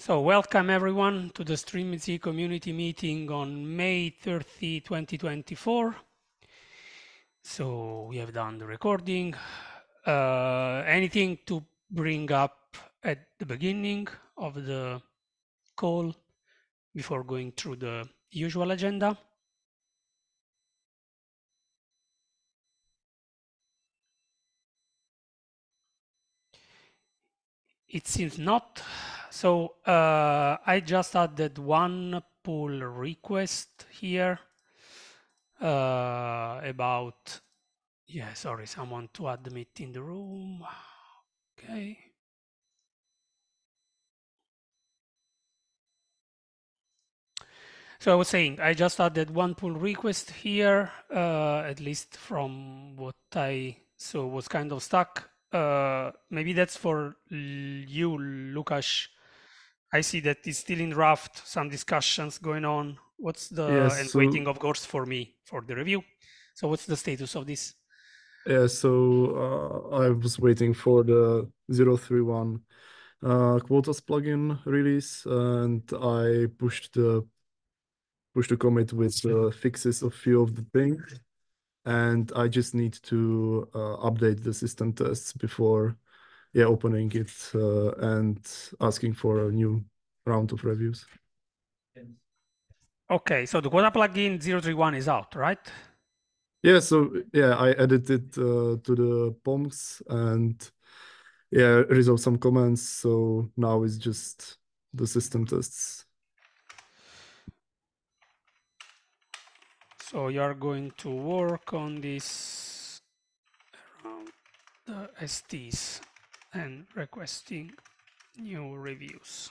So welcome everyone to the Strimzi community meeting on May 30, 2024. So we have done the recording. Uh, anything to bring up at the beginning of the call before going through the usual agenda? It seems not. So uh, I just added one pull request here uh, about, yeah, sorry, someone to admit in the room. Okay. So I was saying, I just added one pull request here, uh, at least from what I saw was kind of stuck. Uh, maybe that's for you, Lukasz, I see that it's still in draft, some discussions going on. What's the, Yes, and so- waiting, of course, for me for the review. So what's the status of this? Yeah, so uh, I was waiting for the 031 uh, quotas plugin release, and I pushed the pushed the commit with uh, fixes of few of the things, and I just need to uh, update the system tests before, yeah, opening it uh, and asking for a new round of reviews. Okay, so the quota plugin 031 is out, right? Yeah, so yeah, I added it uh, to the POMs and yeah, resolved some comments. So now it's just the system tests. So you're going to work on this around the STs and requesting new reviews.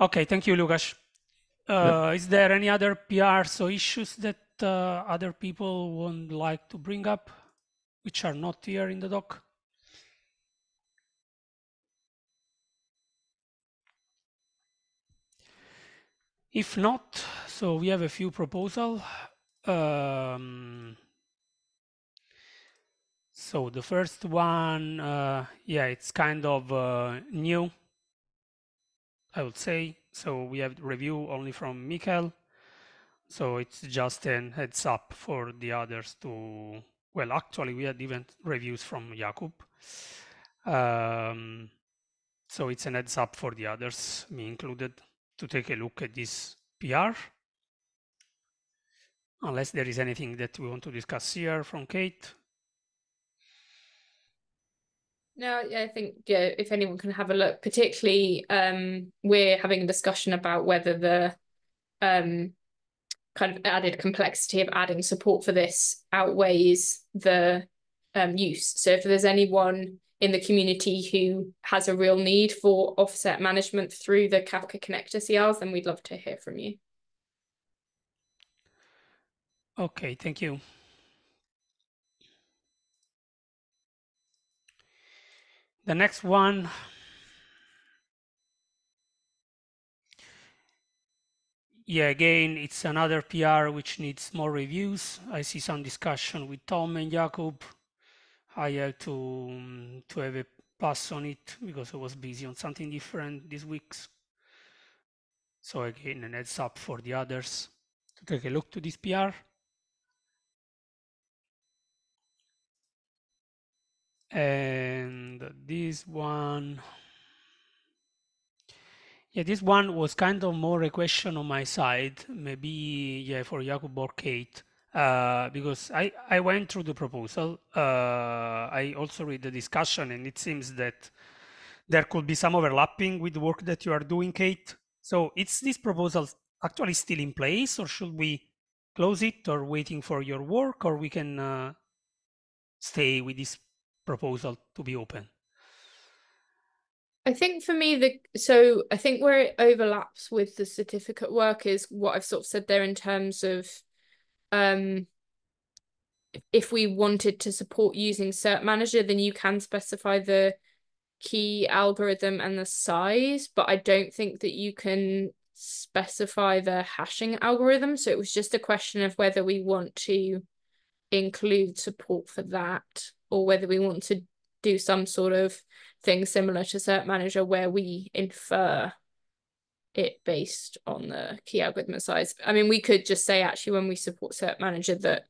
Okay, thank you, Lukasz. Uh, Is there any other PRs or issues that uh, other people would like to bring up, which are not here in the doc? If not, so we have a few proposal. Um, so the first one, uh, yeah, it's kind of uh, new, I would say. So we have review only from Mikel. So it's just an heads up for the others to, well, actually we had even reviews from Jakub. Um, so it's an heads up for the others, me included, to take a look at this PR. Unless there is anything that we want to discuss here from Kate. No, I think yeah, if anyone can have a look, particularly um, we're having a discussion about whether the um, kind of added complexity of adding support for this outweighs the um, use. So if there's anyone in the community who has a real need for offset management through the Kafka connector CRs, then we'd love to hear from you. Okay, thank you. The next one. Yeah, again, it's another PR which needs more reviews. I see some discussion with Tom and Jakub. I have to, um, to have a pass on it because I was busy on something different this week. So again, an heads up for the others to take a look to this PR. And this one yeah this one was kind of more a question on my side maybe yeah for Jakub or Kate uh, because I, I went through the proposal uh, I also read the discussion and it seems that there could be some overlapping with the work that you are doing Kate. So is this proposal actually still in place or should we close it or waiting for your work or we can uh, stay with this proposal to be open? I think for me, the so I think where it overlaps with the certificate work is what I've sort of said there in terms of um if we wanted to support using cert manager, then you can specify the key algorithm and the size, but I don't think that you can specify the hashing algorithm. So it was just a question of whether we want to include support for that or whether we want to do some sort of thing similar to Cert Manager where we infer it based on the key algorithm size. I mean, we could just say actually when we support Cert Manager that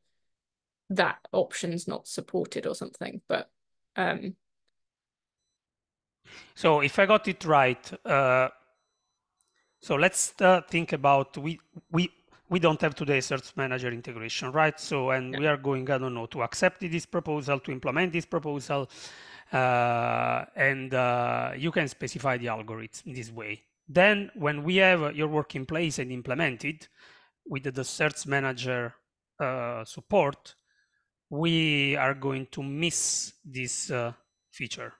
that option's not supported or something, but um so if I got it right, uh, so let's uh, think about we we we don't have today Cert Manager integration, right? So and yeah. we are going I don't know to accept this proposal to implement this proposal, uh, and uh, you can specify the algorithm this way. Then when we have your work in place and implemented with the Cert Manager uh, support, we are going to miss this uh, feature.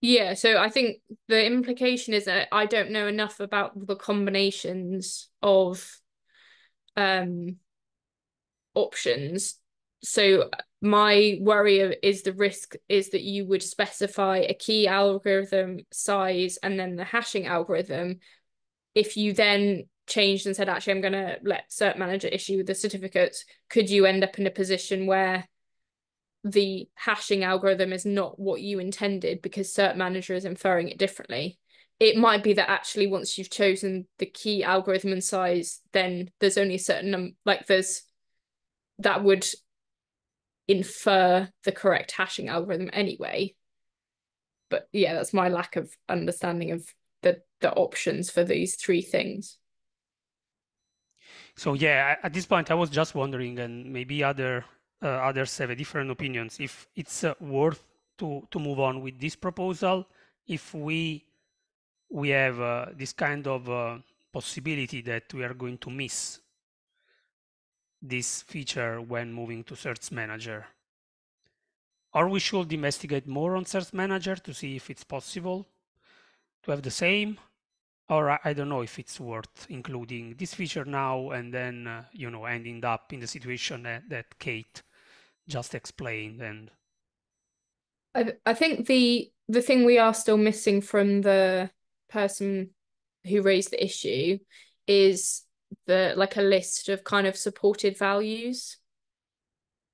Yeah, so I think the implication is that I don't know enough about the combinations of um options. So my worry of, is the risk is that you would specify a key algorithm size and then the hashing algorithm. If you then changed and said, actually, I'm going to let cert manager issue the certificates, could you end up in a position where the hashing algorithm is not what you intended because cert manager is inferring it differently? It might be that actually once you've chosen the key algorithm and size, then there's only a certain um, like there's that would infer the correct hashing algorithm anyway. But yeah, that's my lack of understanding of the the options for these three things. So yeah, at this point, I was just wondering, and maybe other uh, others have different opinions, if it's uh, worth to to move on with this proposal, if we we have uh, this kind of uh, possibility that we are going to miss this feature when moving to Cert Manager. Or we should investigate more on Cert Manager to see if it's possible to have the same or I don't know if it's worth including this feature now and then uh, you know ending up in the situation that, that Kate just explained and I I think the the thing we are still missing from the person who raised the issue is the like a list of kind of supported values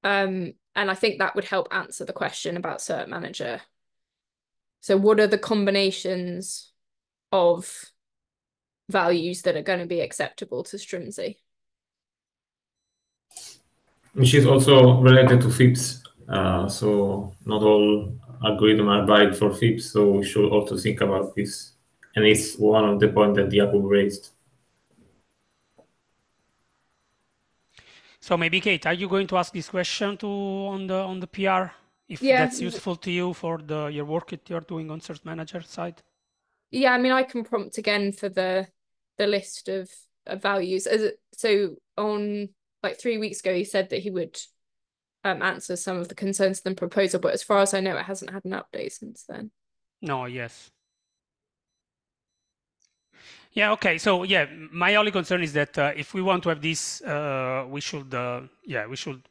um and I think that would help answer the question about cert manager so what are the combinations of values that are going to be acceptable to Strimzi. Which is also related to FIPS. Uh, so not all algorithms are valid for FIPS, so we should also think about this. And it's one of the points that Jakub raised. So maybe Kate, are you going to ask this question to on the on the PR if yeah. that's useful to you for the your work that you're doing on Cert Manager side? Yeah, I mean, I can prompt again for the the list of, of values. As it, so on like three weeks ago, he said that he would um, answer some of the concerns in the proposal, but as far as I know, it hasn't had an update since then. No, yes. Yeah, okay. So yeah, my only concern is that uh, if we want to have this, uh, we should, uh, yeah, we should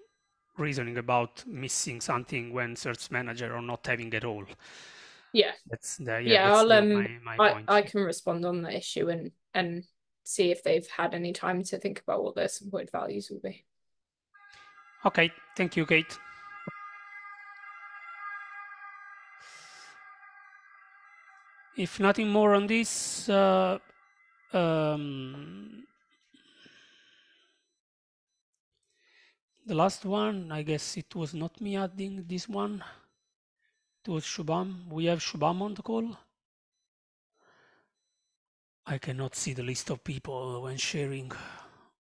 reasoning about missing something when Cert Manager or not having at all. Yeah. That's the, yeah, yeah that's I'll, the, um, my, my I, point. I can respond on the issue and and see if they've had any time to think about what their supported values will be. Okay, thank you, Kate. If nothing more on this, uh, um, the last one, I guess it was not me adding this one. It was Shubham. We have Shubham on the call. I cannot see the list of people when sharing,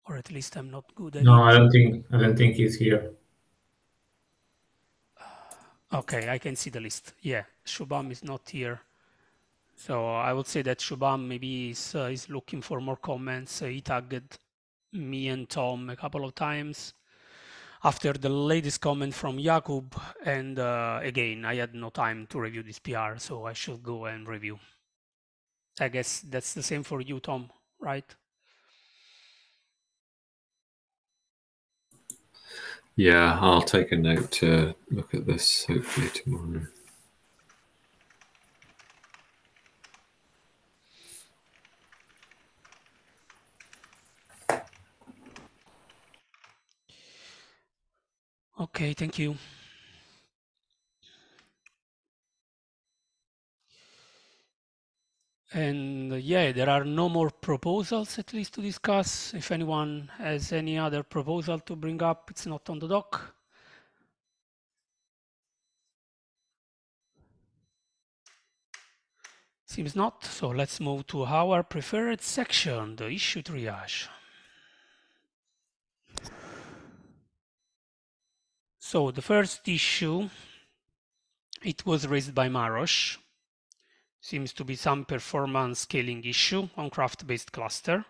or at least I'm not good at no, it. No, I don't think I don't think he's here. Okay, I can see the list. Yeah, Shubham is not here. So I would say that Shubham maybe is, uh, is looking for more comments. Uh, he tagged me and Tom a couple of times after the latest comment from Jakub. And uh, again, I had no time to review this PR, so I should go and review. I guess that's the same for you, Tom, right? Yeah, I'll take a note to look at this hopefully tomorrow. Okay, thank you. And uh, yeah, there are no more proposals at least to discuss. If anyone has any other proposal to bring up, it's not on the doc. Seems not, so let's move to our preferred section, the issue triage. So the first issue, it was raised by Maros. Seems to be some performance scaling issue on KRaft-based cluster.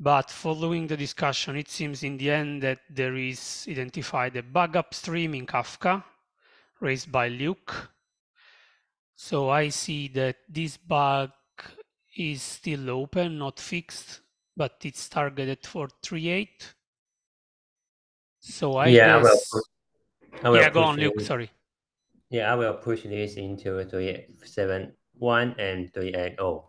But following the discussion, it seems in the end that there is identified a bug upstream in Kafka raised by Luke so I see that this bug is still open, not fixed, but it's targeted for 3.8. So I yeah, guess... I will, I will yeah, go on, Luke, it- sorry. Yeah, I will push this into 371 and oh. 380.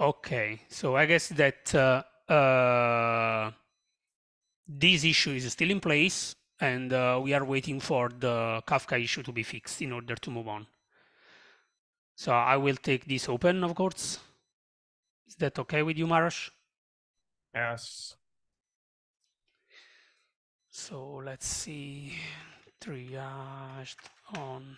Okay, so I guess that uh, uh, this issue is still in place and uh, we are waiting for the Kafka issue to be fixed in order to move on. So I will take this open, of course. Is that okay with you, Maros? Yes. So let's see, triaged on.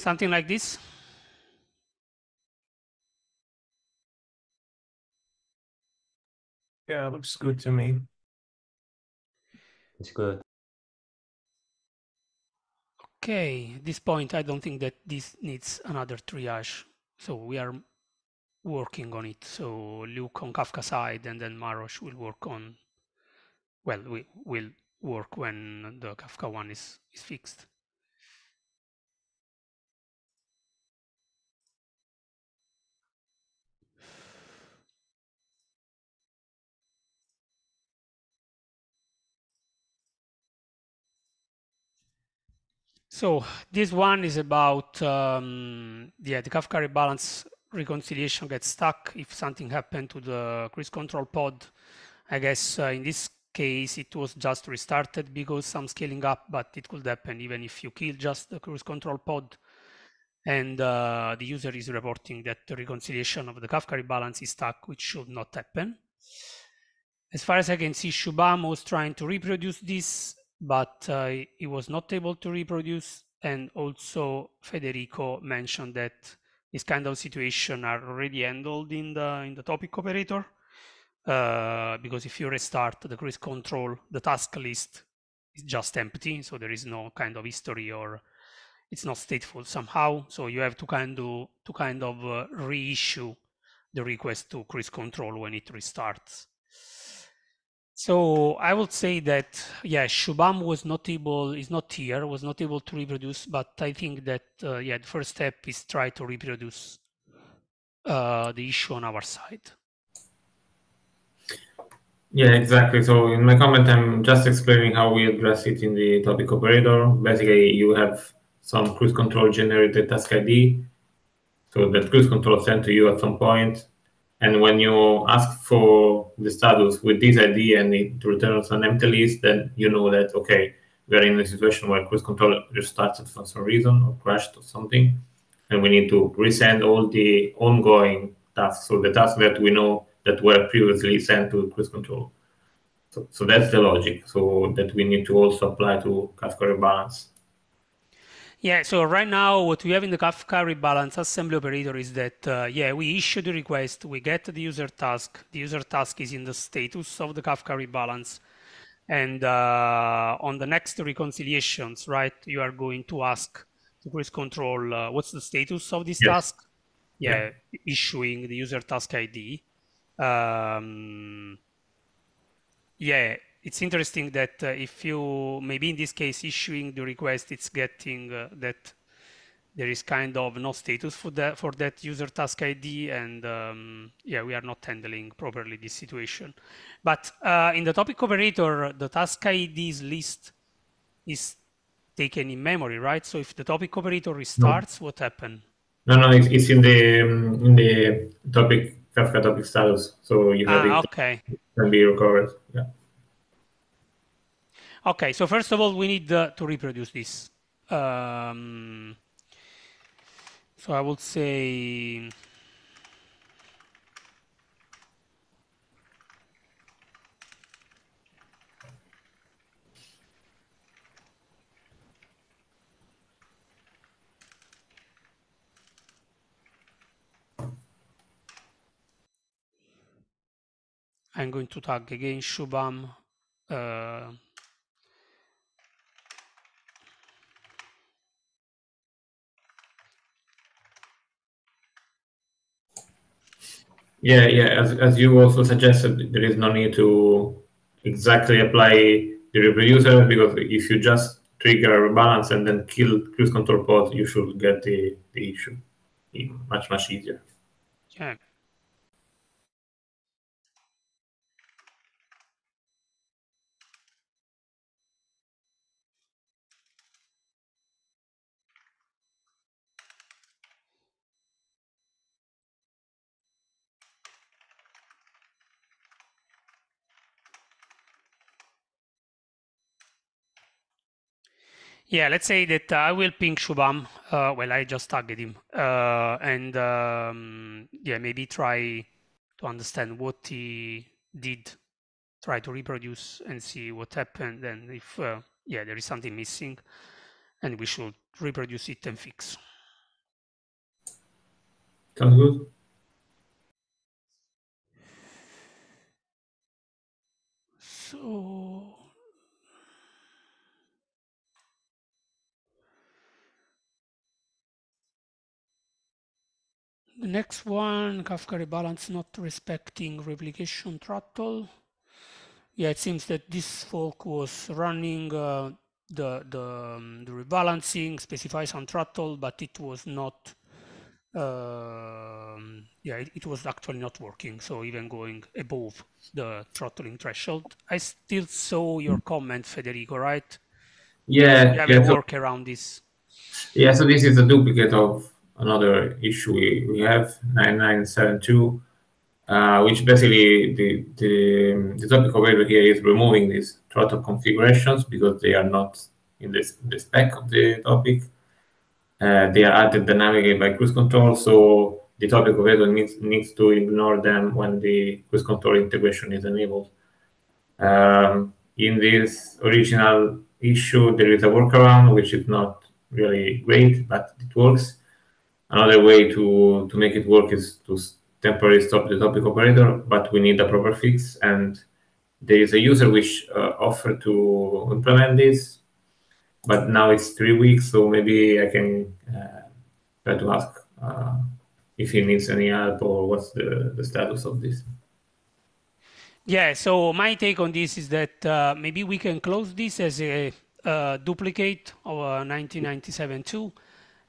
Something like this. Yeah, looks good to me. It's good. Okay, at this point, I don't think that this needs another triage. So we are working on it. So Luke on Kafka side, and then Maros will work on, well, we will work when the Kafka one is, is fixed. So this one is about um, yeah, the Kafka rebalance reconciliation gets stuck if something happened to the cruise control pod. I guess uh, in this case it was just restarted because some scaling up, but it could happen even if you kill just the cruise control pod. And uh, the user is reporting that the reconciliation of the Kafka rebalance is stuck, which should not happen. As far as I can see, Shubham was trying to reproduce this but uh, he was not able to reproduce. And also Federico mentioned that this kind of situation are already handled in the in the topic operator. Uh, because if you restart the cruise control, the task list is just empty, so there is no kind of history or it's not stateful somehow. So you have to kind of to kind of uh, reissue the request to cruise control when it restarts. So I would say that yeah, Shubham was not able, is not here, was not able to reproduce, but I think that uh, yeah, the first step is try to reproduce uh, the issue on our side. Yeah, exactly. So in my comment, I'm just explaining how we address it in the topic operator. Basically, you have some cruise control generated task ID. So that cruise control sent to you at some point. And when you ask for the status with this ID and it returns an empty list, then you know that, okay, we are in a situation where cruise control restarted for some reason or crashed or something. And we need to resend all the ongoing tasks. So the tasks that we know that were previously sent to cruise control. So, so that's the logic. So that we need to also apply to Kafka rebalance. Yeah, so right now what we have in the Kafka rebalance assembly operator is that, uh, yeah, we issue the request, we get the user task, the user task is in the status of the Kafka rebalance. And uh, on the next reconciliations, right, you are going to ask the cruise control, uh, what's the status of this Yes. task? Yeah, issuing the user task ID. Um, yeah, it's interesting that uh, if you maybe in this case issuing the request, it's getting uh, that there is kind of no status for that for that user task ID, and um, yeah, we are not handling properly this situation. But uh, in the topic operator, the task IDs list is taken in memory, right? So if the topic operator restarts, no. what happens? No, no, it's, it's in the um, in the topic Kafka topic status. So you have ah, it okay. can be recovered. Yeah. Okay, so first of all, we need uh, to reproduce this. Um, so I would say I'm going to tag again Shubham. Uh, Yeah, yeah. As, as you also suggested, there is no need to exactly apply the reproducer because if you just trigger a balance and then kill cruise control pod, you should get the, the issue much, much easier. Yeah. Yeah, let's say that I will ping Shubham. Uh, well, I just tagged him, uh, and um, yeah, maybe try to understand what he did, try to reproduce and see what happened, and if uh, yeah, there is something missing, and we should reproduce it and fix. Sounds good. So The next one, Kafka rebalance not respecting replication throttle. Yeah, it seems that this fork was running uh, the, the, um, the, rebalancing, specifies on throttle, but it was not, uh, yeah, it, it, was actually not working. So even going above the throttling threshold. I still saw your comment, Federico, right? Yeah. You have yeah, a so, work around this. Yeah, so this is a duplicate of another issue we, we have 9972 uh, which basically the, the, the topic operator here is removing these throttle configurations because they are not in this, the spec of the topic. Uh, they are added dynamically by cruise control, so the topic of operator needs, needs to ignore them when the cruise control integration is enabled. Um, in this original issue, there is a workaround, which is not really great, but it works. Another way to, to make it work is to temporarily stop the topic operator, but we need a proper fix. And there is a user which uh, offered to implement this, but now it's three weeks, so maybe I can uh, try to ask uh, if he needs any help or what's the, the status of this. Yeah, so my take on this is that uh, maybe we can close this as a uh, duplicate of a 1997 too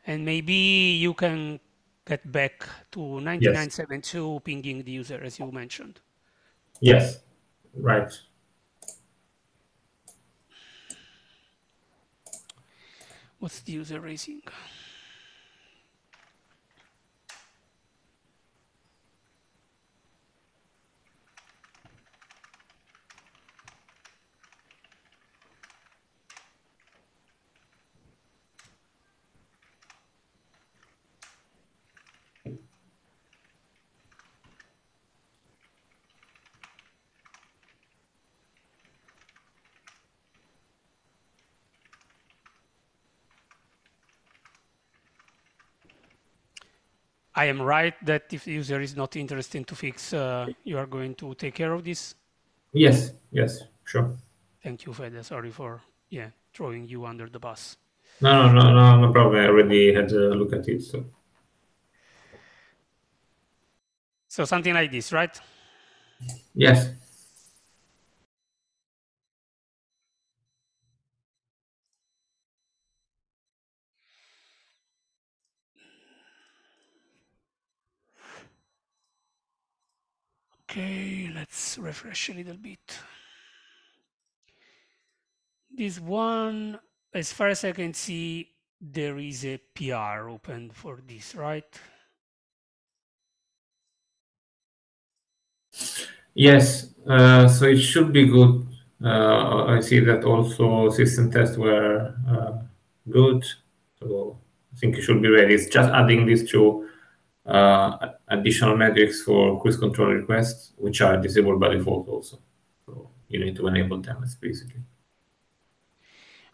and maybe you can get back to 9972 yes. pinging the user as you mentioned. Yes, right. What's the user raising? I am right that if the user is not interested to fix, uh, you are going to take care of this? Yes, yes, sure. Thank you, Fede. Sorry for yeah throwing you under the bus. No, no, no, no, no problem. I already had a look at it. So, so something like this, right? Yes. Okay, let's refresh a little bit. This one, as far as I can see, there is a PR open for this, right? Yes, uh, so it should be good. Uh, I see that also system tests were uh, good. So I think it should be ready. It's just adding these two additional metrics for cruise control requests, which are disabled by default also. So you need to enable them basically.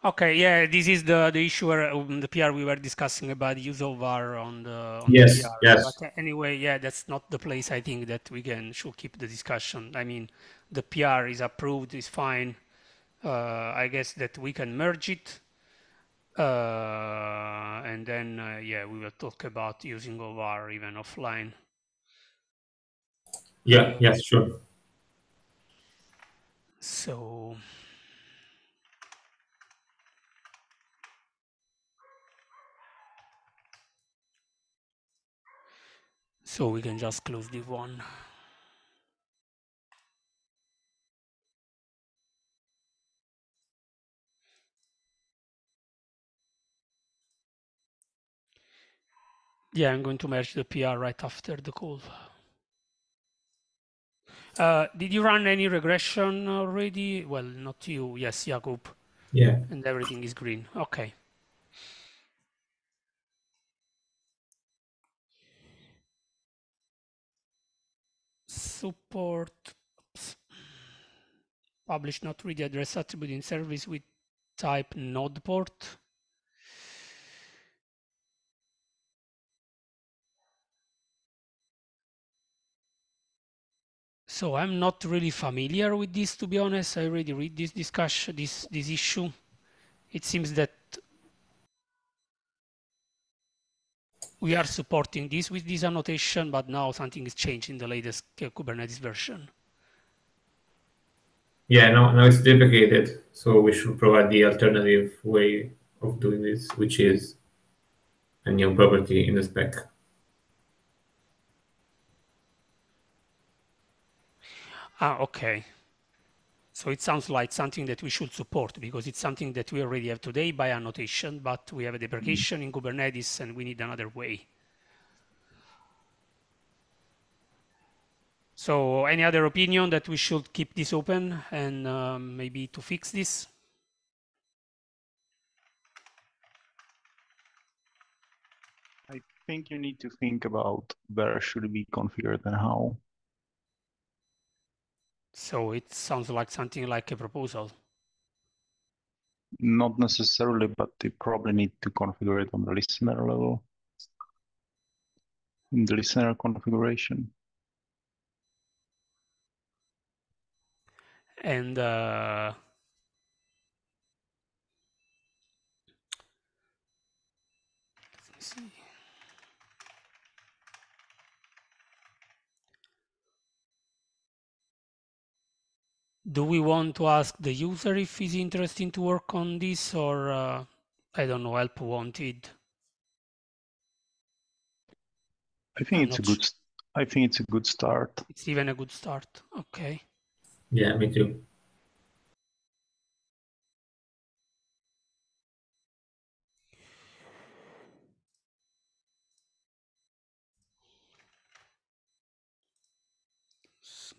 Okay, yeah, this is the the issue where um, the PR we were discussing about the use of VAR on the on Yes, the PR. yes. But anyway, yeah, that's not the place I think that we can should keep the discussion. I mean, the PR is approved, is fine. Uh, I guess that we can merge it. Uh, and then, uh, yeah, we will talk about using of VAR even offline. Yeah, yes, sure. So, so we can just close the one. Yeah, I'm going to merge the PR right after the call. Uh, did you run any regression already? Well, not you. Yes, Jakub. Yeah. And everything is green. Okay. Support. Oops. Publish not read address attribute in service with type node port. So I'm not really familiar with this, to be honest. I already read this discussion, this this issue. It seems that we are supporting this with this annotation, but now something is changed in the latest Kubernetes version. Yeah, now, no, it's deprecated. So we should provide the alternative way of doing this, which is a new property in the spec. Ah, okay. So it sounds like something that we should support because it's something that we already have today by annotation, but we have a deprecation in Kubernetes and we need another way. So any other opinion that we should keep this open and um, maybe to fix this? I think you need to think about where should be configured and how. So it sounds like something like a proposal. Not necessarily, but you probably need to configure it on the listener level. In the listener configuration. And uh, let me see. Do we want to ask the user if he's interested to work on this or uh, I don't know, help wanted? I think I'm it's a not good. I think it's a good start. It's even a good start. Okay. Yeah, me too.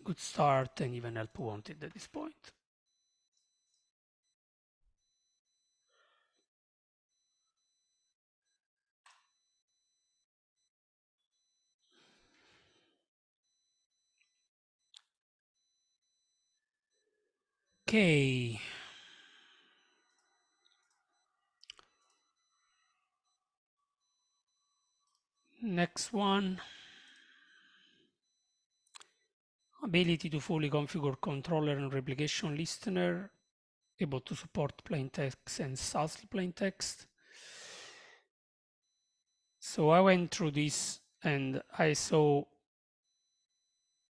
Good start and even help wanted at this point. Okay. Next one ability to fully configure controller and replication listener, able to support plaintext and SASL plaintext. So I went through this and I saw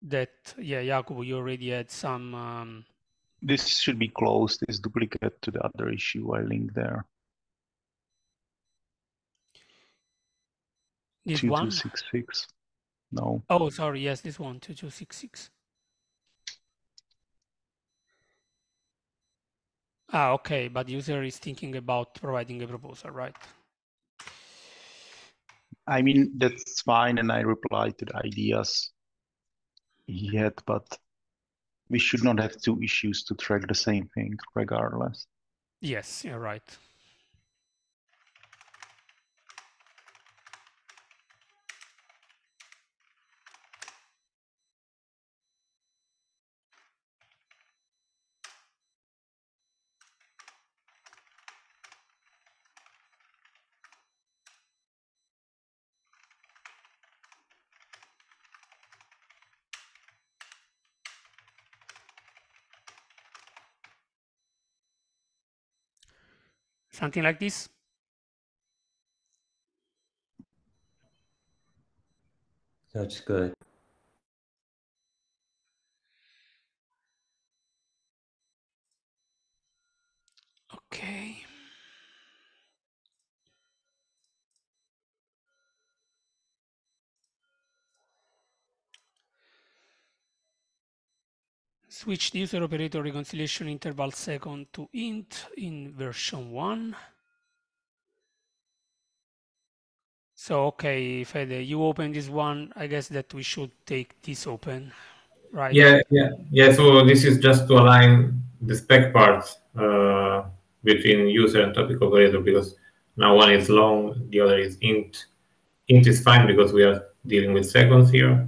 that, yeah, Jakub, you already had some. Um, this should be closed, this duplicate to the other issue I linked there. This 2266. No. Oh, sorry. Yes, this one, 2266. Ah, okay. But user is thinking about providing a proposal, right? I mean, that's fine. And I reply to the ideas yet, but we should not have two issues to track the same thing regardless. Yes, you're right. Something like this? That's good. Okay. Switch the user operator reconciliation interval second to int in version 1. So, okay, Fede, you open this one. I guess that we should take this open, right? Yeah, yeah, yeah. So this is just to align the spec parts uh, between user and topic operator because now one is long, the other is int. Int is fine because we are dealing with seconds here.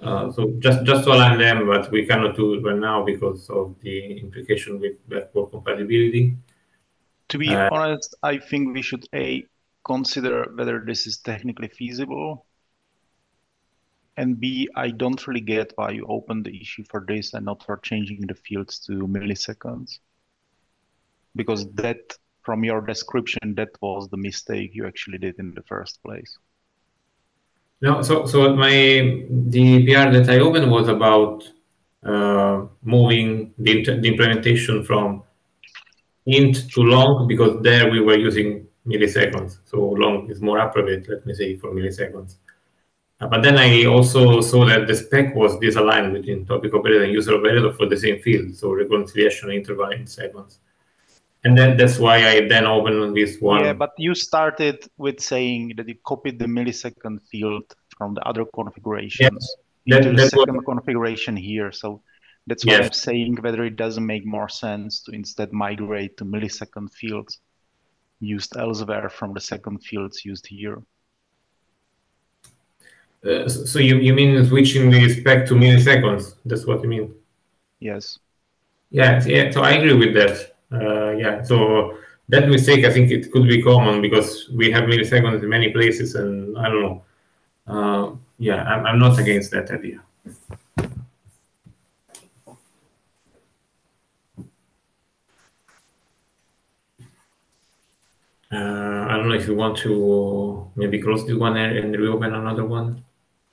Uh, so just just to align them, but we cannot do it right now because of the implication with backward compatibility. To be Uh, honest, I think we should a consider whether this is technically feasible, and b I don't really get why you opened the issue for this and not for changing the fields to milliseconds, because that from your description that was the mistake you actually did in the first place. No, so so my the PR that I opened was about uh, moving the, the implementation from int to long because there we were using milliseconds. So long is more appropriate, let me say, for milliseconds. Uh, but then I also saw that the spec was disaligned between topic operator and user operator for the same field, so reconciliation interval in seconds. And then that's why I then opened this one. Yeah, but you started with saying that you copied the millisecond field from the other configurations that- into the that was- second configuration here. So that's why I'm saying whether it doesn't make more sense to instead migrate to millisecond fields used elsewhere from the second fields used here. Uh, so so you, you mean switching the spec to milliseconds? That's what you mean? Yes. Yeah, yeah. So I agree with that. Uh, yeah. So that mistake, I think it could be common because we have milliseconds in many places, and I don't know. Uh, yeah, I'm, I'm not against that idea. Uh, I don't know if you want to maybe close this one and reopen another one.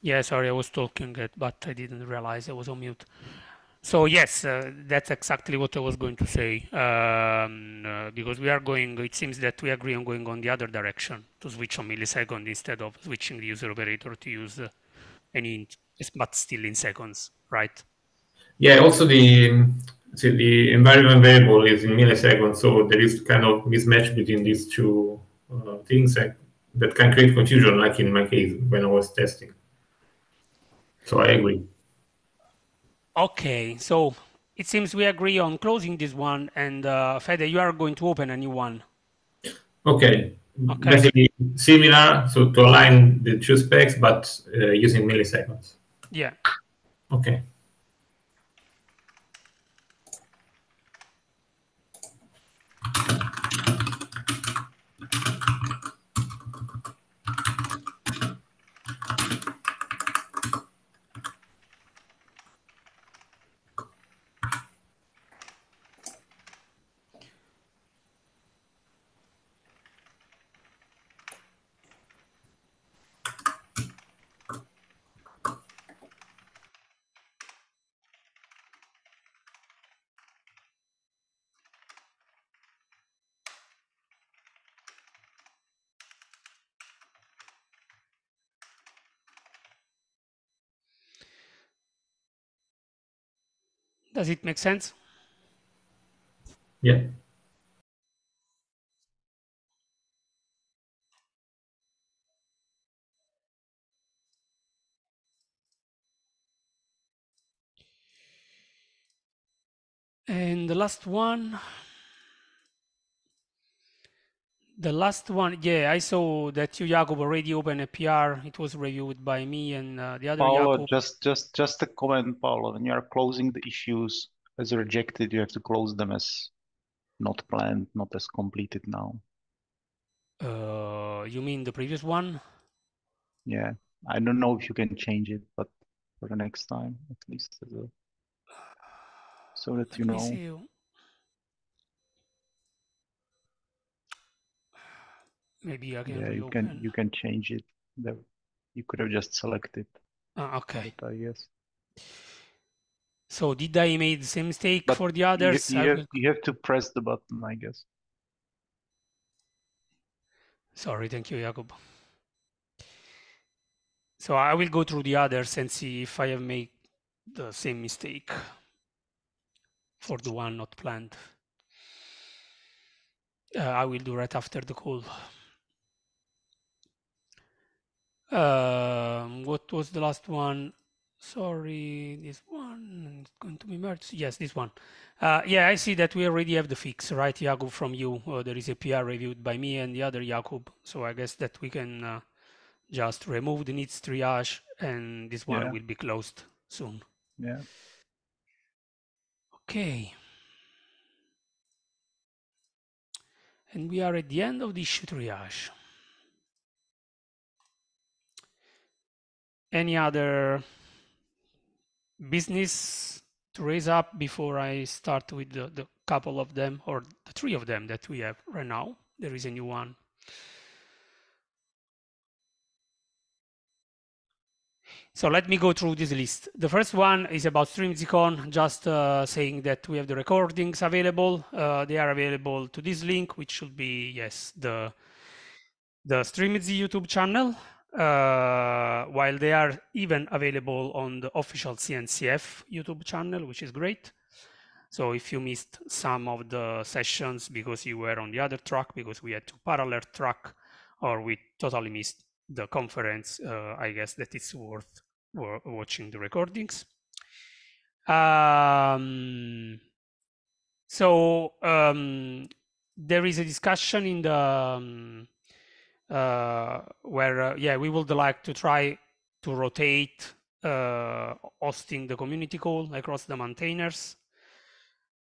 Yeah, sorry, I was talking, it, but I didn't realize I was on mute. So yes, uh, that's exactly what I was going to say. Um, uh, because we are going, it seems that we agree on going on the other direction to switch on millisecond instead of switching the user operator to use uh, any, but still in seconds, right? Yeah, also the so the environment variable is in milliseconds, so there is kind of mismatch between these two uh, things that, that can create confusion, like in my case when I was testing. So I agree. Okay, so it seems we agree on closing this one, and uh, Fede, you are going to open a new one. Okay. Okay. Basically similar, so to align the two specs, but uh, using milliseconds. Yeah. Okay. Does it make sense? Yeah. And the last one, the last one, yeah, I saw that you, Jakub, already opened a PR. It was reviewed by me and uh, the other Paolo, Jakub. just just just a comment, Paolo. When you are closing the issues as rejected, you have to close them as not planned, not as completed now. Uh, you mean the previous one? Yeah, I don't know if you can change it, but for the next time, at least as a, so that you know. Maybe I can Yeah, you can you can change it. You could have just selected Ah, okay. it, I guess. So did I make the same mistake But for the others? you I have will... you have to press the button, I guess. Sorry, thank you, Jakub. So I will go through the others and see if I have made the same mistake for the one not planned. Uh, I will do right after the call. Um, what was the last one? Sorry, this one is going to be merged. Yes, this one. Uh, yeah, I see that we already have the fix, right, Jakub, from you. Uh, there is a PR reviewed by me and the other Jakub. So I guess that we can uh, just remove the needs triage and this one Yeah. will be closed soon. Yeah. Okay. And we are at the end of the issue triage. Any other business to raise up before I start with the, the couple of them or the three of them that we have right now? There is a new one. So let me go through this list. The first one is about StrimziCon, just uh, saying that we have the recordings available. Uh, they are available to this link, which should be, yes, the, the Strimzi YouTube channel, uh, while they are even available on the official CNCF YouTube channel, which is great. So if you missed some of the sessions because you were on the other track, because we had to parallel track, or we totally missed the conference, uh, I guess that it's worth watching the recordings. Um, so um, there is a discussion in the um, where uh, yeah we would like to try to rotate uh, hosting the community call across the maintainers.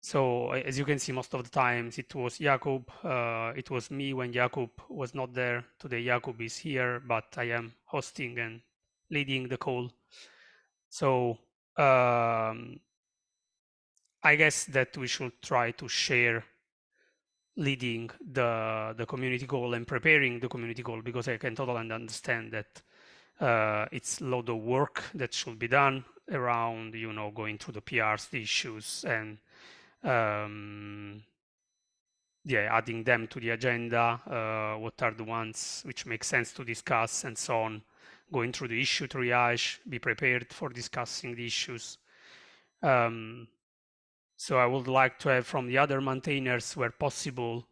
So as you can see, most of the times it was Jakub. Uh, it was me when Jakub was not there. Today Jakub is here, but I am hosting and leading the call. So um, I guess that we should try to share leading the the community goal and preparing the community goal because I can totally understand that uh, it's a lot of work that should be done around you know going through the PRs, the issues, and um, yeah, adding them to the agenda. Uh, what are the ones which make sense to discuss and so on. Going through the issue triage, be prepared for discussing the issues. Um, so I would like to have from the other maintainers, where possible,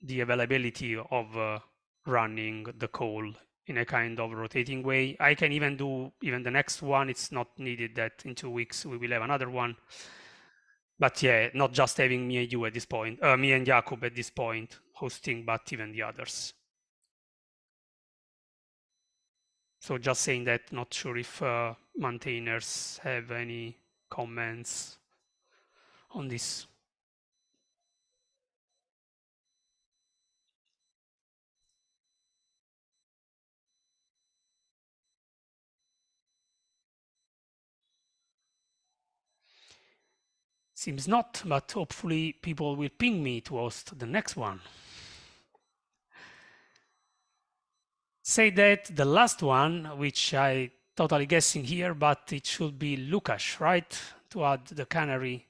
the availability of uh, running the call in a kind of rotating way. I can even do even the next one. It's not needed that in two weeks we will have another one. But yeah, not just having me and you at this point, uh, me and Jakub at this point hosting, but even the others. So just saying that, not sure if uh, maintainers have any comments on this. Seems not, but hopefully people will ping me to host the next one. Say that the last one, which I totally guessing here, but it should be Lukas, right? To add the canary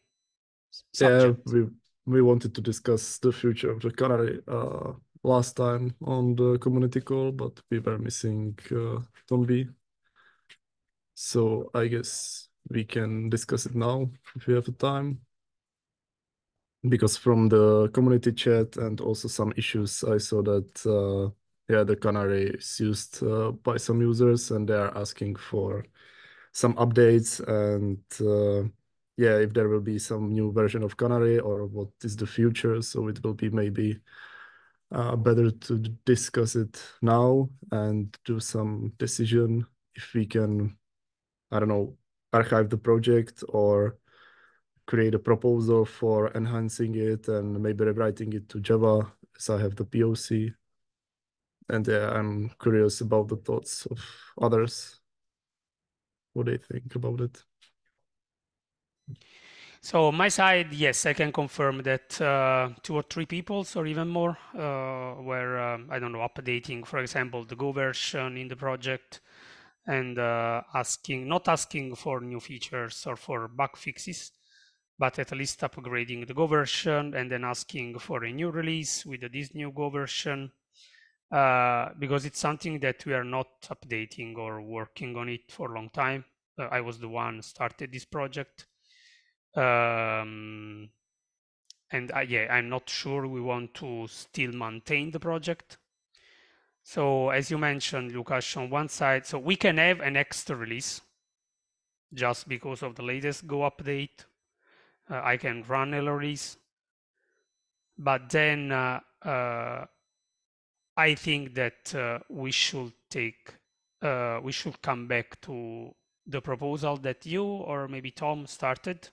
Yeah, we we wanted to discuss the future of the Canary uh, last time on the community call, but we were missing uh, Tom V. So I guess we can discuss it now if we have the time. Because from the community chat and also some issues, I saw that uh, yeah, the Canary is used uh, by some users and they are asking for some updates and uh, yeah, if there will be some new version of Canary or what is the future. So it will be maybe uh, better to discuss it now and do some decision if we can, I don't know, archive the project or create a proposal for enhancing it and maybe rewriting it to Java as I have the POC. And yeah, I'm curious about the thoughts of others, what they think about it. So my side, yes, I can confirm that uh, two or three people, or even more, uh, were um, I don't know updating, for example, the Go version in the project, and uh, asking not asking for new features or for bug fixes, but at least upgrading the Go version and then asking for a new release with this new Go version. Uh, because it's something that we are not updating or working on it for a long time. Uh, I was the one started this project um, and yeah, I'm not sure we want to still maintain the project. So as you mentioned, Lukas, on one side, so we can have an extra release just because of the latest Go update. Uh, I can run release, but then uh, uh, I think that uh, we should take, uh, we should come back to the proposal that you or maybe Tom started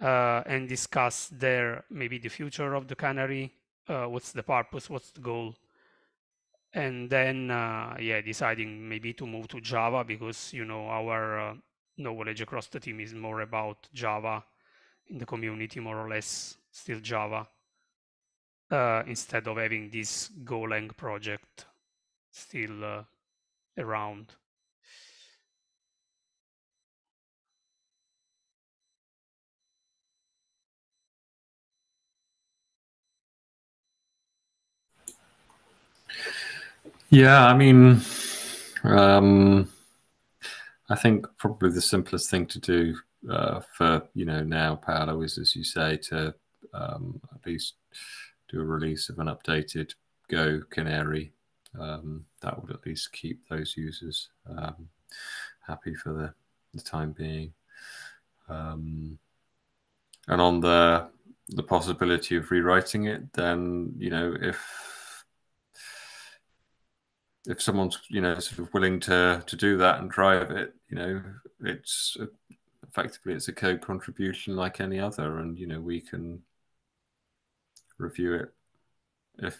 uh, and discuss there maybe the future of the canary, uh, what's the purpose, what's the goal, and then uh, yeah, deciding maybe to move to Java because you know our uh, knowledge across the team is more about Java in the community, more or less still Java, uh, instead of having this Golang project still uh, around. Yeah, I mean, um, I think probably the simplest thing to do uh, for you know now, Paolo, is as you say to um, at least do a release of an updated Go Canary. Um, that would at least keep those users um, happy for the, the time being. Um, and on the the possibility of rewriting it, then you know if if someone's you know sort of willing to to do that and drive it, you know, it's a, effectively it's a code contribution like any other, and you know we can review it if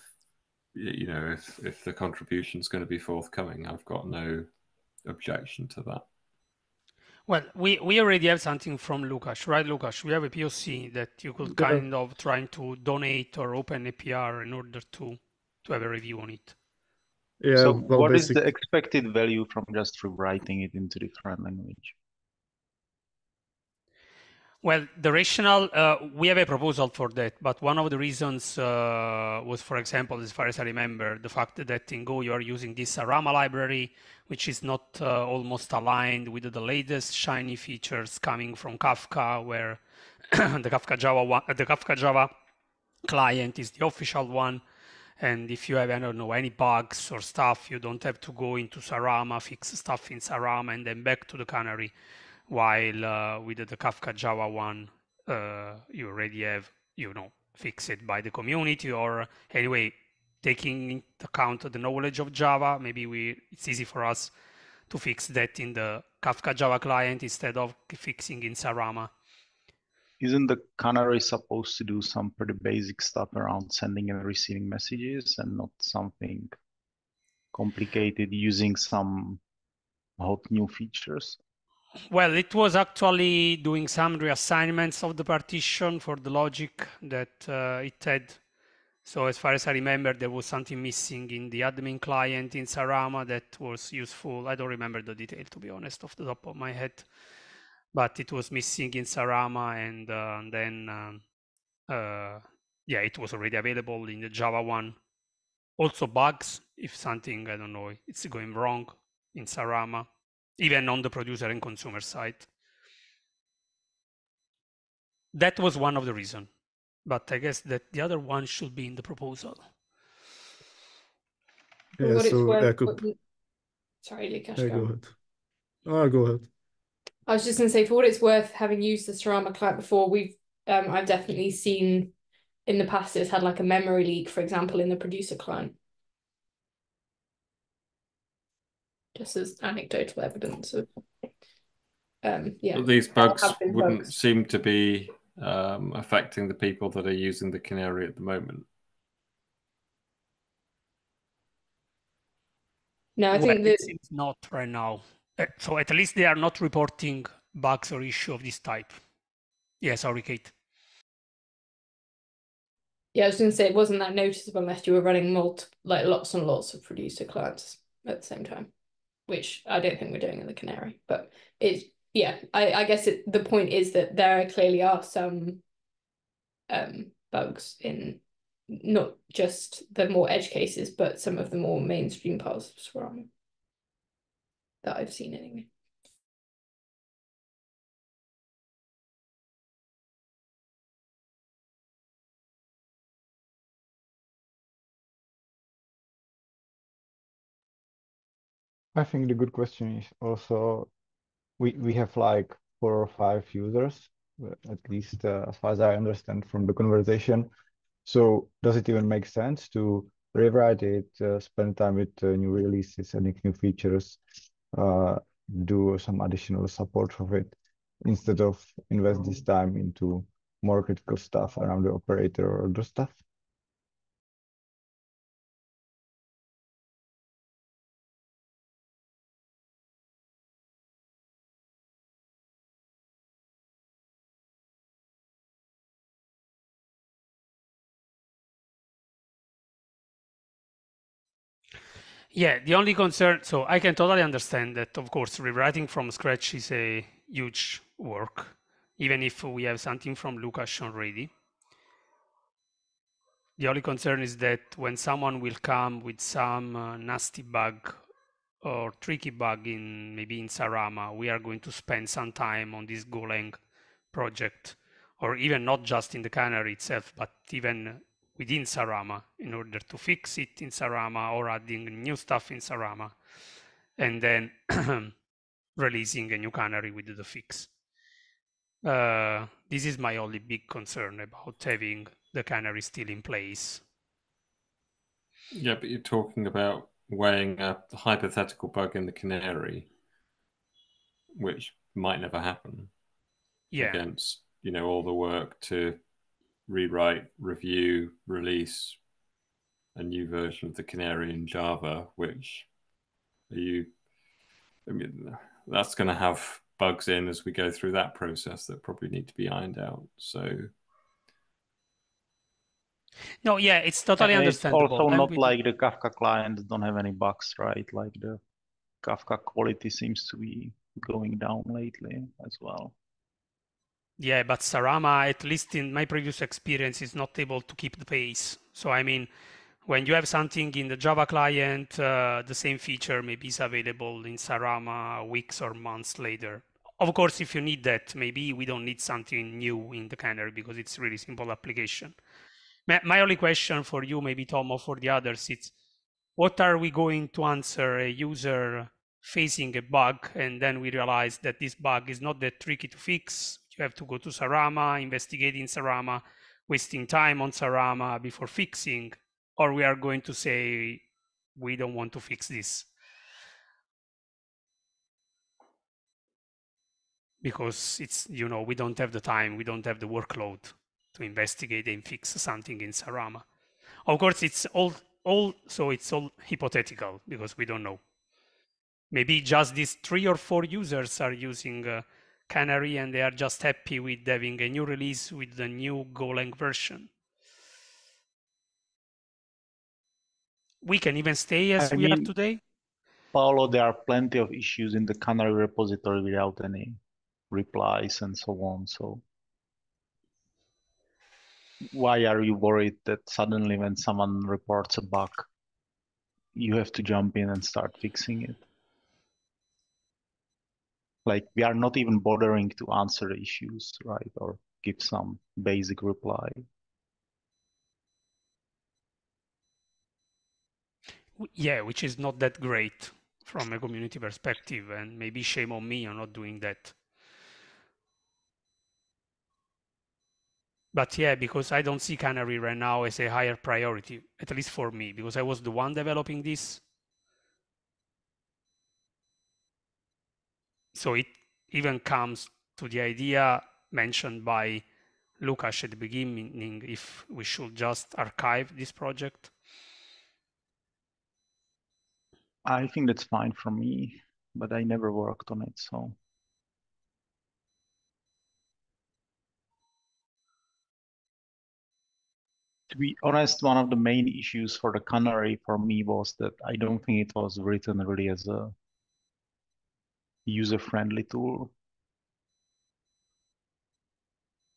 you know if if the contribution is going to be forthcoming. I've got no objection to that. Well, we, we already have something from Lukas, right, Lukas? We have a POC that you could kind of trying to donate or open a PR in order to to have a review on it. Yeah, So well, what is basic- the expected value from just rewriting it into different language? Well, the rationale, uh, we have a proposal for that, but one of the reasons uh, was, for example, as far as I remember, the fact that in Go you are using this Sarama library, which is not uh, almost aligned with the latest shiny features coming from Kafka, where the Kafka Java one, the Kafka Java client is the official one. And if you have, I don't know, any bugs or stuff, you don't have to go into Sarama, fix stuff in Sarama, and then back to the Canary while uh, with the Kafka Java one, uh, you already have, you know, fix it by the community or anyway, taking into account the knowledge of Java, maybe we it's easy for us to fix that in the Kafka Java client instead of fixing in Sarama. Isn't the Canary supposed to do some pretty basic stuff around sending and receiving messages and not something complicated using some hot new features? Well, it was actually doing some reassignments of the partition for the logic that uh, it had. So as far as I remember, there was something missing in the admin client in Sarama that was useful. I don't remember the detail, to be honest, off the top of my head. But it was missing in Sarama, and, uh, and then, um, uh, yeah, it was already available in the Java one. Also bugs, if something, I don't know, it's going wrong in Sarama even on the producer and consumer side. That was one of the reason, but I guess that the other one should be in the proposal. For Yeah, what it's so worth, Jakub, what Sorry, Lukas, yeah, go go ahead. Ah, go ahead. I was just going to say, for what it's worth, having used the Sarama client before, we've um, I've definitely seen in the past it's had like a memory leak, for example, in the producer client. Just as anecdotal evidence of, um, yeah. But these bugs wouldn't bugs. seem to be um, affecting the people that are using the Canary at the moment. No, I Well, think it that seems not right now. Uh, So at least they are not reporting bugs or issue of this type. Yeah, sorry, Kate. yeah, I was going to say it wasn't that noticeable unless you were running multi like lots and lots of producer clients at the same time, which I don't think we're doing in the Canary. But it's yeah, I I guess it the point is that there clearly are some um bugs in not just the more edge cases, but some of the more mainstream parts of Sarama that I've seen anyway. I think the good question is also we we have like four or five users, uh, at least uh, as far as I understand from the conversation. So does it even make sense to rewrite it, uh, spend time with uh, new releases, adding new features, do some additional support for it, instead of invest this mm-hmm. time into more critical stuff around the operator or other stuff? Yeah, the only concern, so I can totally understand that, of course, rewriting from scratch is a huge work, even if we have something from Lukas already. The only concern is that when someone will come with some uh, nasty bug or tricky bug in maybe in Sarama, we are going to spend some time on this Golang project, or even not just in the canary itself, but even within Sarama in order to fix it in Sarama or adding new stuff in Sarama, and then releasing a new canary with the fix. Uh, this is my only big concern about having the canary still in place. Yeah, but you're talking about weighing a hypothetical bug in the Canary, which might never happen, Yeah, against you know all the work to rewrite, review, release a new version of the Canary in Java, which are you I mean that's going to have bugs in as we go through that process that probably need to be ironed out. So no, yeah, it's totally And it's understandable. also And not with- like the Kafka clients don't have any bugs, right? Like the Kafka quality seems to be going down lately as well. Yeah, but Sarama, at least in my previous experience, is not able to keep the pace. So I mean, when you have something in the Java client, uh, the same feature maybe is available in Sarama weeks or months later. Of course, if you need that, maybe we don't need something new in the Canary because it's really simple application. My, my only question for you, maybe Tom or for the others, it's what are we going to answer a user facing a bug and then we realize that this bug is not that tricky to fix you have to go to sarama investigate in sarama wasting time on sarama before fixing or we are going to say we don't want to fix this. Because it's you know we don't have the time we don't have the workload to investigate and fix something in sarama. Of course it's all all so it's all hypothetical because we don't know. Maybe just these three or four users are using uh, Canary and they are just happy with having a new release with the new Golang version. We can even stay as I we are today. Paolo, there are plenty of issues in the Canary repository without any replies and so on. So why are you worried that suddenly when someone reports a bug, you have to jump in and start fixing it? like we are not even bothering to answer issues, right? Or give some basic reply. Yeah, which is not that great from a community perspective, and maybe shame on me on not doing that. But yeah, because I don't see Canary right now as a higher priority, at least for me, because I was the one developing this So it even comes to the idea mentioned by Lukas at the beginning, if we should just archive this project. I think that's fine for me, but I never worked on it, so. To be honest, one of the main issues for the Canary for me was that I don't think it was written really as a user-friendly tool.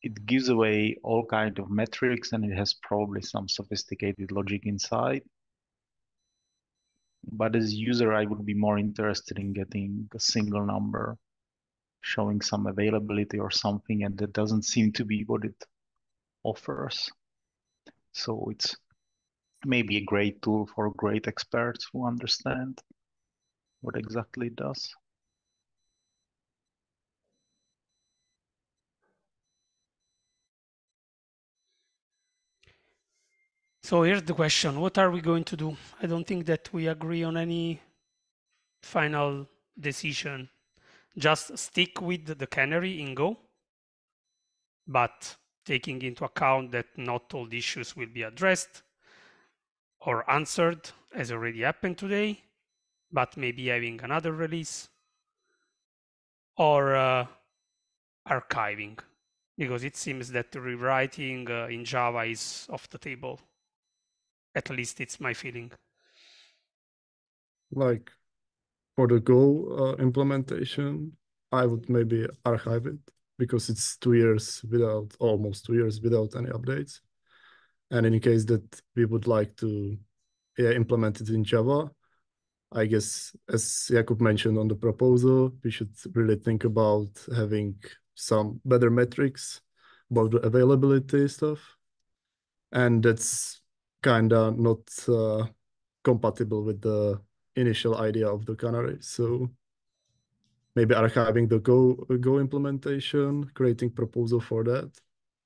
It gives away all kind of metrics and it has probably some sophisticated logic inside. But as user, I would be more interested in getting a single number showing some availability or something, and that doesn't seem to be what it offers. So it's maybe a great tool for great experts who understand what exactly it does. So here's the question, what are we going to do? I don't think that we agree on any final decision. Just stick with the canary in Go, but taking into account that not all the issues will be addressed or answered as already happened today, but maybe having another release or uh, archiving because it seems that rewriting uh, in Java is off the table. At least it's my feeling. Like for the Go uh, implementation, I would maybe archive it because it's two years without almost two years without any updates. And in case that we would like to yeah, implement it in Java, I guess as Jakub mentioned on the proposal, we should really think about having some better metrics about the availability stuff. And that's kind of not uh, compatible with the initial idea of the canary. So maybe archiving the Go Go implementation, creating proposal for that,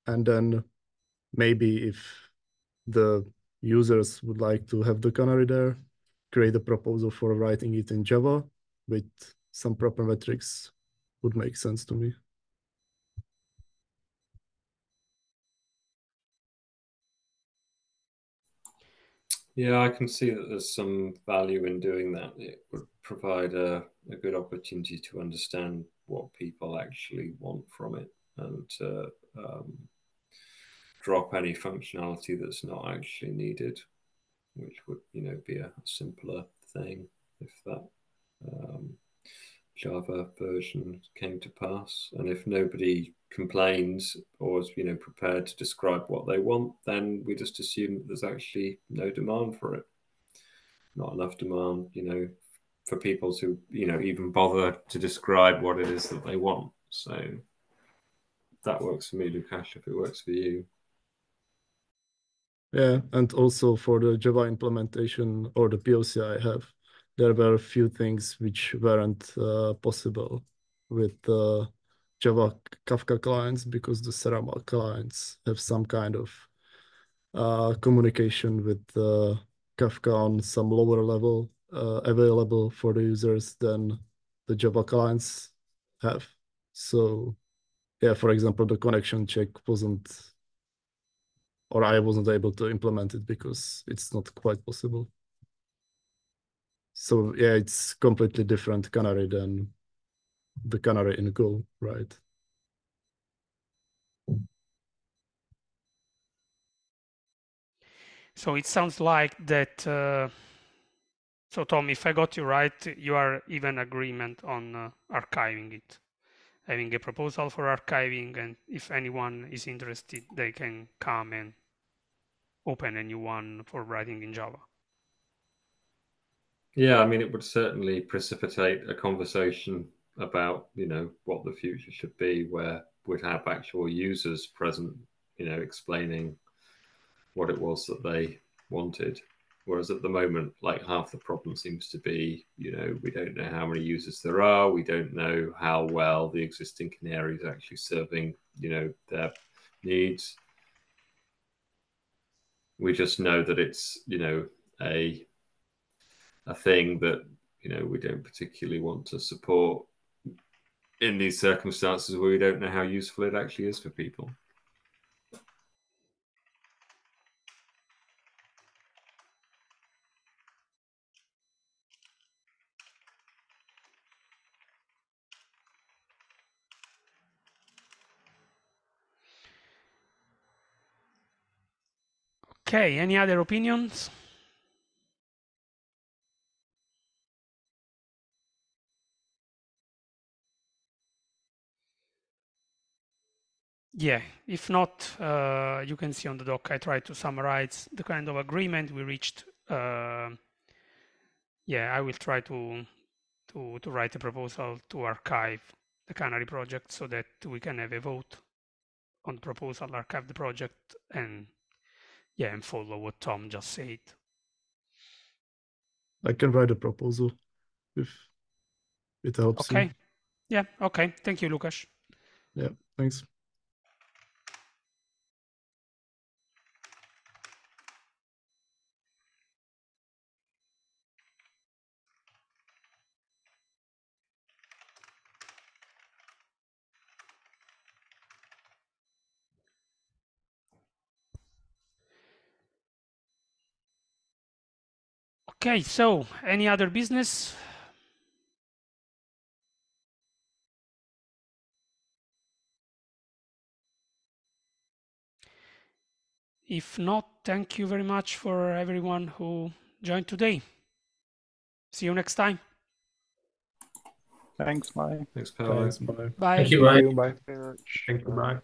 and then maybe if the users would like to have the canary there, create a proposal for writing it in Java with some proper metrics would make sense to me. Yeah, I can see that there's some value in doing that. It would provide a, a good opportunity to understand what people actually want from it and to um, drop any functionality that's not actually needed, which would, you know, be a simpler thing if that um, Java version came to pass. And if nobody complains or is you know prepared to describe what they want, then we just assume that there's actually no demand for it. Not enough demand, you know, for people to you know even bother to describe what it is that they want. So that works for me, Lukasz. If it works for you. Yeah, and also for the Java implementation or the POC I have, there were a few things which weren't uh, possible with uh, Java Kafka clients because the Sarama clients have some kind of uh, communication with uh, Kafka on some lower level uh, available for the users than the Java clients have. So yeah, for example, the connection check wasn't, or I wasn't able to implement it because it's not quite possible. So yeah, it's completely different Canary than the canary in Go, right? So it sounds like that. Uh, so Tom, if I got you right, you are even agreement on uh, archiving it, having a proposal for archiving, and if anyone is interested, they can come and open a new one for writing in Java. Yeah, I mean, it would certainly precipitate a conversation about you know what the future should be, where we'd have actual users present, you know, explaining what it was that they wanted. Whereas at the moment, like half the problem seems to be, you know, we don't know how many users there are. We don't know how well the existing Canary is actually serving, you know, their needs. We just know that it's you know a a thing that you know we don't particularly want to support in these circumstances where we don't know how useful it actually is for people. Okay, any other opinions? Yeah, if not, uh, you can see on the doc, I tried to summarize the kind of agreement we reached. Uh, yeah, I will try to, to, to write a proposal to archive the Canary project so that we can have a vote on the proposal, archive the project, and yeah, and follow what Tom just said. I can write a proposal if it helps. you. Okay. Yeah, okay. Thank you, Lukas. Yeah, thanks. Okay, so any other business? If not, thank you very much for everyone who joined today. See you next time. Thanks, bye. Thanks, Paolo. Thanks, bye. Bye. Thank you, bye. Bye. Thank you, bye.